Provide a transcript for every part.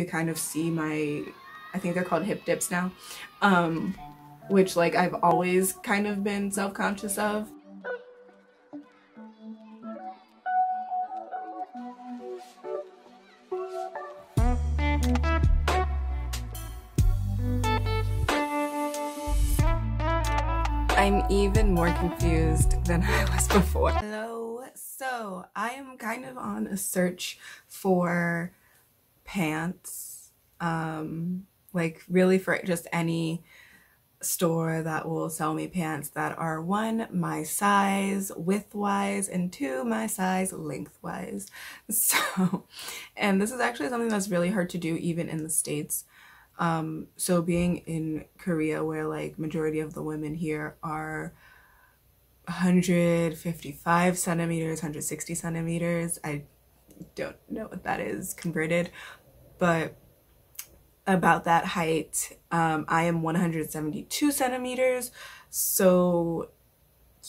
You kind of see my, I think they're called hip dips now, um, which like I've always kind of been self-conscious of. I'm even more confused than I was before. Hello, so I am kind of on a search for pants, um, like really for just any store that will sell me pants that are one, my size width-wise, and two, my size lengthwise. So, and this is actually something that's really hard to do even in the States. Um, so being in Korea where like majority of the women here are 155 centimeters, 160 centimeters. I don't know what that is converted, but about that height. Um, I am 172 centimeters, so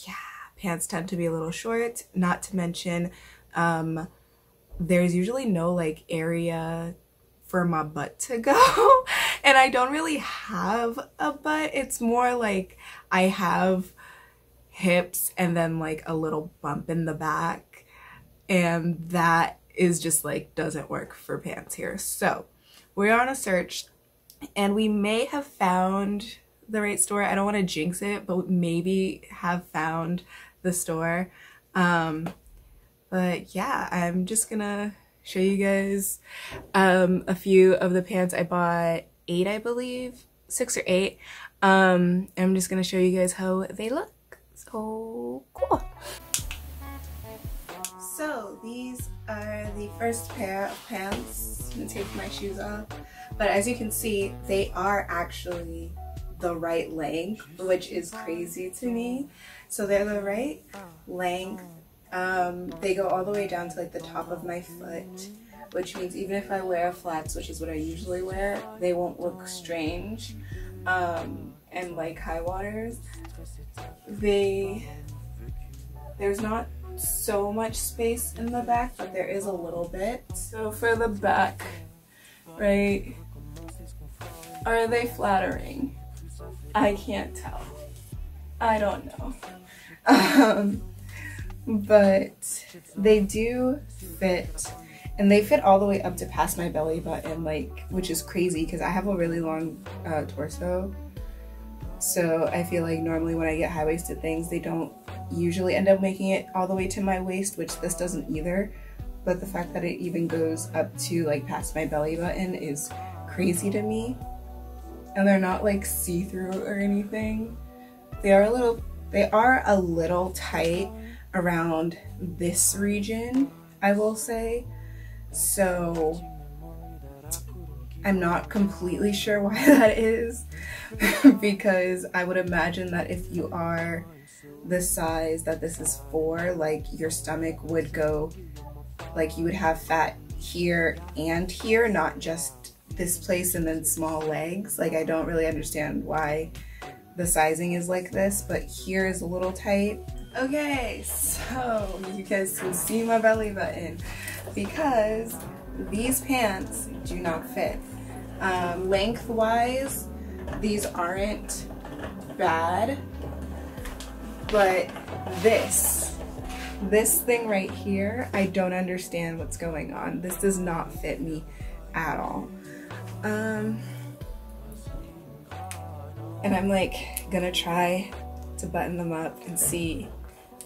yeah, pants tend to be a little short. Not to mention, um, there's usually no like area for my butt to go. and I don't really have a butt. It's more like I have hips and then like a little bump in the back. And that is just like doesn't work for pants here. So we're on a search and we may have found the right store. I don't want to jinx it, but maybe have found the store. Um, but yeah, I'm just gonna show you guys um, a few of the pants. I bought eight, I believe, six or eight. Um, I'm just gonna show you guys how they look. So cool. So these are the first pair of pants. I'm gonna take my shoes off. But as you can see, they are actually the right length, which is crazy to me. So they're the right length um, they go all the way down to like the top of my foot, which means even if I wear flats, which is what I usually wear, they won't look strange. Um, and like high waters, they, there's not so much space in the back, but there is a little bit. So for the back, right, are they flattering? I can't tell. I don't know. Um, but they do fit and they fit all the way up to past my belly button like which is crazy because I have a really long uh, torso so I feel like normally when I get high-waisted things they don't usually end up making it all the way to my waist which this doesn't either. But the fact that it even goes up to like past my belly button is crazy to me. And they're not like see-through or anything. They are a little they are a little tight around this region, I will say. So I'm not completely sure why that is because I would imagine that if you are the size that this is for, like your stomach would go, like you would have fat here and here, not just this place and then small legs. Like I don't really understand why the sizing is like this, but here is a little tight Okay, so you guys can see my belly button because these pants do not fit. Um, lengthwise, these aren't bad, but this, this thing right here, I don't understand what's going on. This does not fit me at all. Um, and I'm like gonna try to button them up and see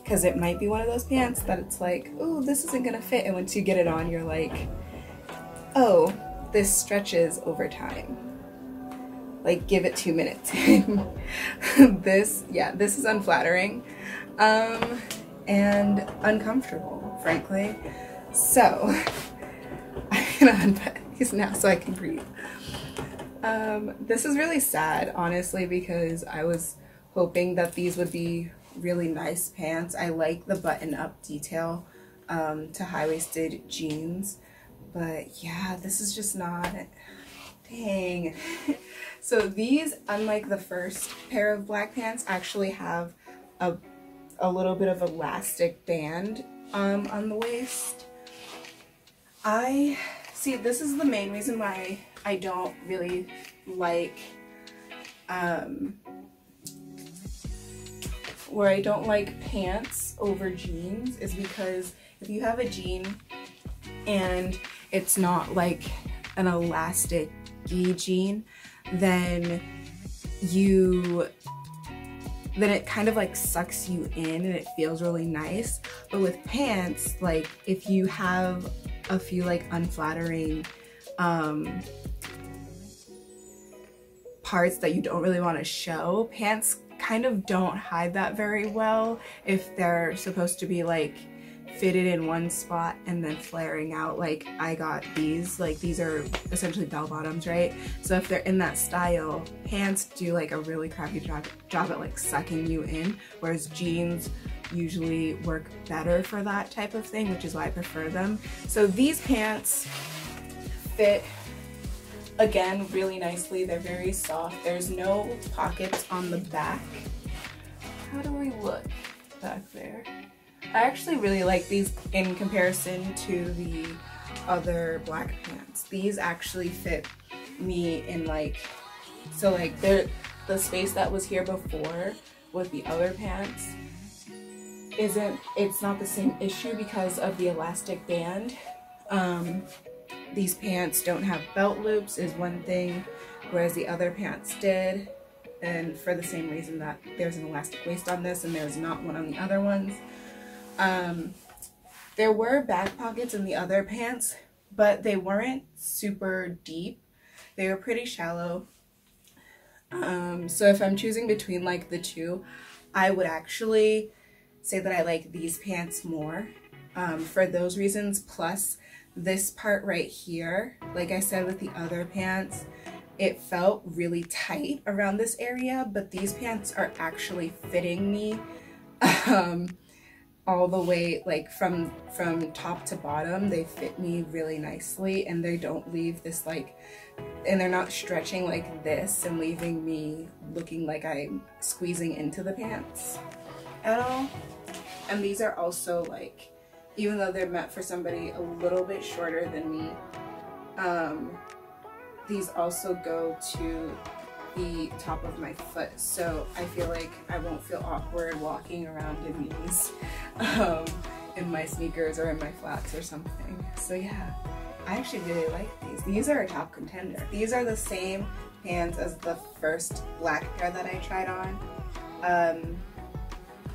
because it might be one of those pants that it's like, oh, this isn't gonna fit. And once you get it on, you're like, oh, this stretches over time. Like, give it two minutes. this, yeah, this is unflattering um, and uncomfortable, frankly. So, I'm gonna unbutton these now so I can breathe. Um, this is really sad, honestly, because I was hoping that these would be really nice pants. I like the button-up detail um, to high-waisted jeans. But yeah, this is just not, dang. so these, unlike the first pair of black pants, actually have a, a little bit of elastic band um, on the waist. I see, this is the main reason why I don't really like, um, where I don't like pants over jeans is because if you have a jean and it's not like an elastic jean, then you then it kind of like sucks you in and it feels really nice. But with pants, like if you have a few like unflattering um, parts that you don't really want to show, pants kind of don't hide that very well if they're supposed to be like fitted in one spot and then flaring out like I got these. Like these are essentially bell bottoms right? So if they're in that style pants do like a really crappy job, job at like sucking you in whereas jeans usually work better for that type of thing which is why I prefer them. So these pants fit again really nicely. They're very soft. There's no pockets on the back. How do we look back there I actually really like these in comparison to the other black pants. These actually fit me in like, so like the, the space that was here before with the other pants isn't, it's not the same issue because of the elastic band. Um, these pants don't have belt loops is one thing, whereas the other pants did. And for the same reason that there's an elastic waist on this and there's not one on the other ones. Um, there were back pockets in the other pants, but they weren't super deep. They were pretty shallow. Um, so if I'm choosing between like the two, I would actually say that I like these pants more um, for those reasons. Plus this part right here, like I said with the other pants, it felt really tight around this area, but these pants are actually fitting me. Um, all the way like from from top to bottom they fit me really nicely and they don't leave this like and they're not stretching like this and leaving me looking like I'm squeezing into the pants at all. And these are also like even though they're meant for somebody a little bit shorter than me um, these also go to the top of my foot so I feel like I won't feel awkward walking around in these um, in my sneakers or in my flats or something. So yeah, I actually really like these. These are a top contender. These are the same pants as the first black pair that I tried on. Um,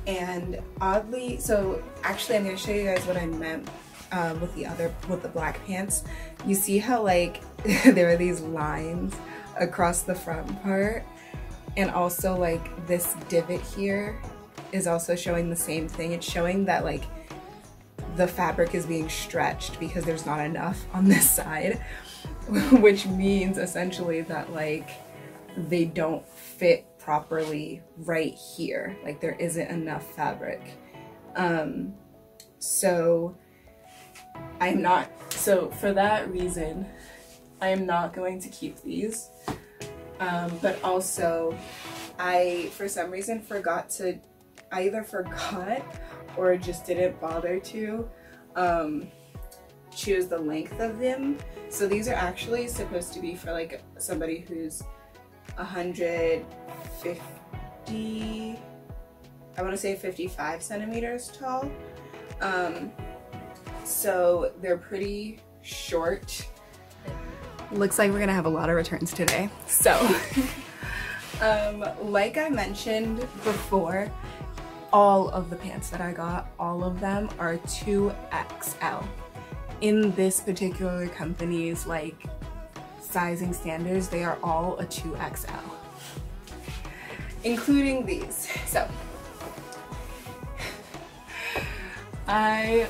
and oddly, so actually I'm gonna show you guys what I meant um, with the other, with the black pants. You see how like there are these lines across the front part and also like this divot here is also showing the same thing. It's showing that like the fabric is being stretched because there's not enough on this side, which means essentially that like they don't fit properly right here. Like there isn't enough fabric. Um, so I'm not, so for that reason, I am not going to keep these. Um, but also, I, for some reason, forgot to, I either forgot or just didn't bother to um, choose the length of them. So these are actually supposed to be for like somebody who's 150, I want to say 55 centimeters tall. Um, so they're pretty short Looks like we're gonna have a lot of returns today. So, um, like I mentioned before, all of the pants that I got, all of them are 2XL. In this particular company's like sizing standards, they are all a 2XL, including these. So, I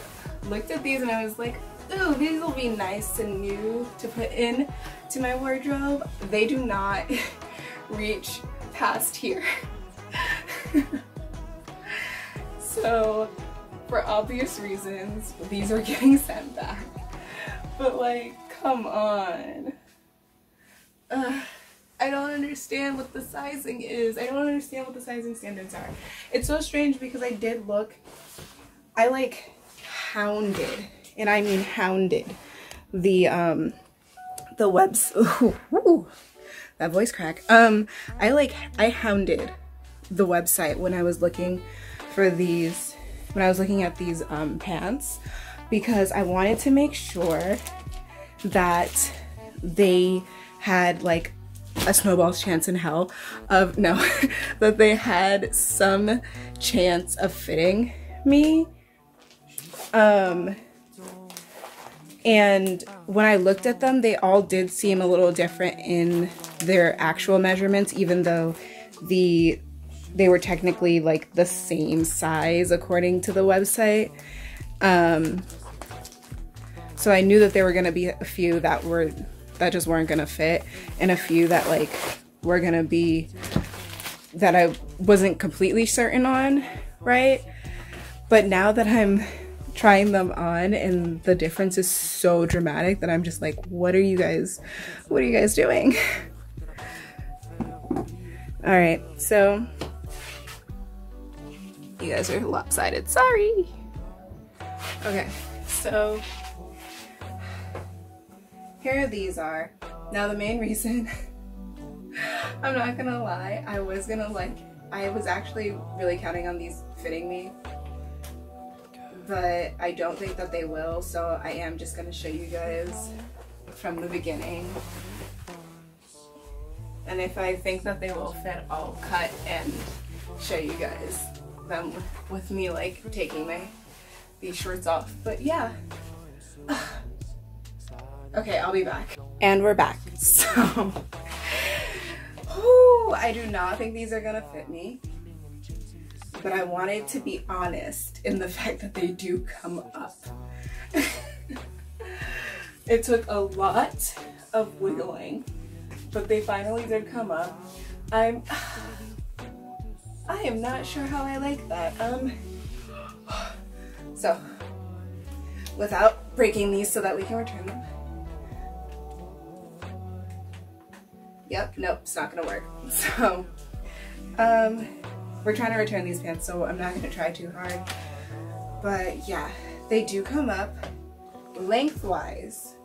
looked at these and I was like, ooh, these will be nice and new to put in to my wardrobe. They do not reach past here. so for obvious reasons, these are getting sent back. But like, come on. Ugh. I don't understand what the sizing is. I don't understand what the sizing standards are. It's so strange because I did look, I like hounded and I mean hounded the um the webs ooh, that voice crack. Um I like I hounded the website when I was looking for these when I was looking at these um pants because I wanted to make sure that they had like a snowball's chance in hell of no that they had some chance of fitting me um and when I looked at them they all did seem a little different in their actual measurements even though the they were technically like the same size according to the website um so I knew that there were going to be a few that were that just weren't going to fit and a few that like were going to be that I wasn't completely certain on, right? But now that I'm trying them on and the difference is so dramatic that I'm just like, what are you guys, what are you guys doing? All right, so you guys are lopsided, sorry. Okay, so here these are. Now the main reason, I'm not gonna lie, I was gonna like, I was actually really counting on these fitting me, but I don't think that they will, so I am just gonna show you guys from the beginning. And if I think that they will fit, I'll cut and show you guys them with me like taking my these shorts off. But yeah. Okay, I'll be back. And we're back. So, whew, I do not think these are gonna fit me. But I wanted to be honest in the fact that they do come up. it took a lot of wiggling, but they finally did come up. I'm I am not sure how I like that. Um so without breaking these so that we can return them. Yep, nope, it's not gonna work. So, um, we're trying to return these pants, so I'm not gonna try too hard. But yeah, they do come up. Lengthwise,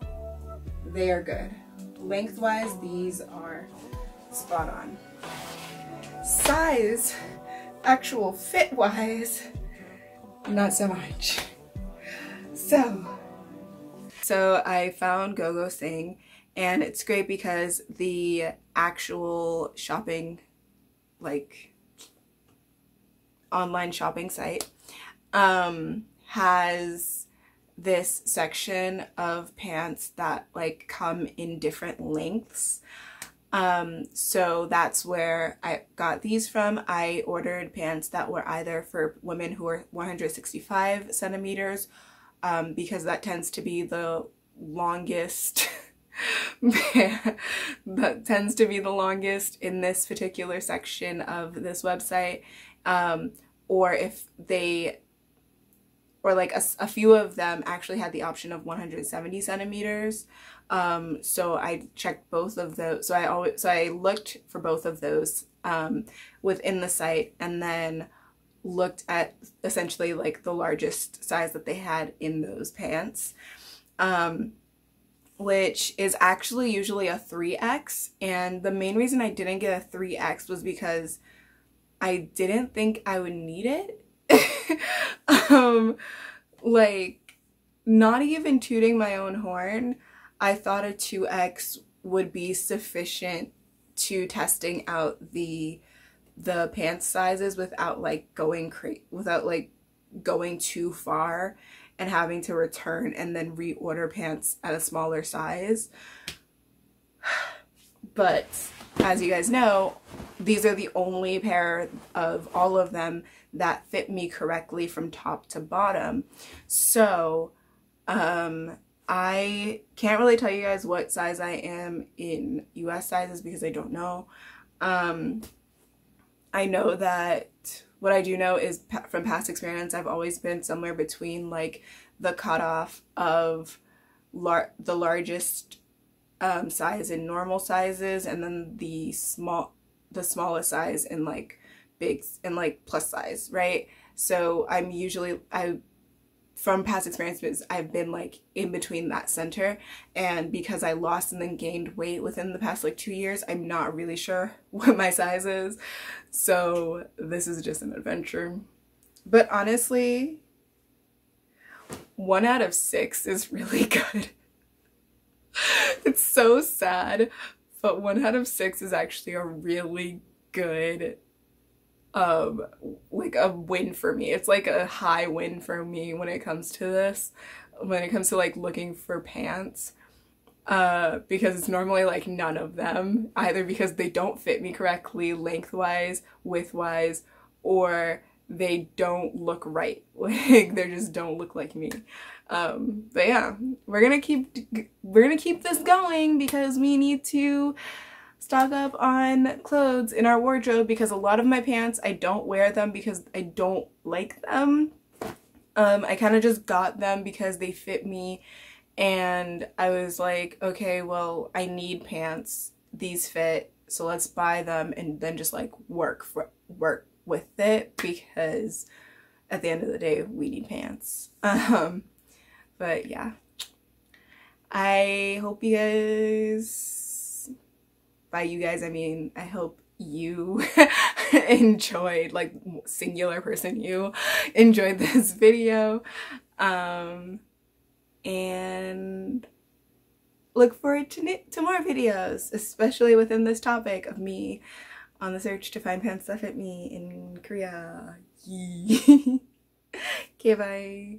they are good. Lengthwise, these are spot on. Size, actual fit-wise, not so much. So, so I found GoGoSing and it's great because the actual shopping like online shopping site um, has this section of pants that like come in different lengths um, so that's where I got these from. I ordered pants that were either for women who are 165 centimeters um, because that tends to be the longest that tends to be the longest in this particular section of this website. Um, or if they, or like a, a, few of them actually had the option of 170 centimeters. Um, so I checked both of those. So I always, so I looked for both of those um, within the site and then looked at essentially like the largest size that they had in those pants. Um, which is actually usually a 3X. And the main reason I didn't get a 3X was because I didn't think I would need it. um, like, not even tooting my own horn, I thought a 2X would be sufficient to testing out the the pants sizes without like going crazy without like going too far and having to return and then reorder pants at a smaller size. But as you guys know, these are the only pair of all of them that fit me correctly from top to bottom. So, um, I can't really tell you guys what size I am in US sizes because I don't know. Um, I know that what I do know is from past experience, I've always been somewhere between like the cutoff of lar the largest um, size in normal sizes and then the small the smallest size and like big and like plus size right so I'm usually I from past experiences, I've been like in between that center. And because I lost and then gained weight within the past like two years, I'm not really sure what my size is. So this is just an adventure. But honestly, one out of six is really good. it's so sad, but one out of six is actually a really good um like a win for me. It's like a high win for me when it comes to this. When it comes to like looking for pants. Uh, because it's normally like none of them, either because they don't fit me correctly lengthwise, widthwise, or they don't look right. Like they just don't look like me. Um, but yeah, we're gonna keep we're gonna keep this going because we need to stock up on clothes in our wardrobe because a lot of my pants I don't wear them because I don't like them. Um, I kind of just got them because they fit me and I was like, okay, well, I need pants. These fit, so let's buy them and then just like work for work with it because at the end of the day, we need pants. Um, but yeah, I hope you guys by you guys, I mean, I hope you enjoyed, like singular person you enjoyed this video. Um, and look forward to, to more videos, especially within this topic of me on the search to find pants that fit me in Korea. okay, bye.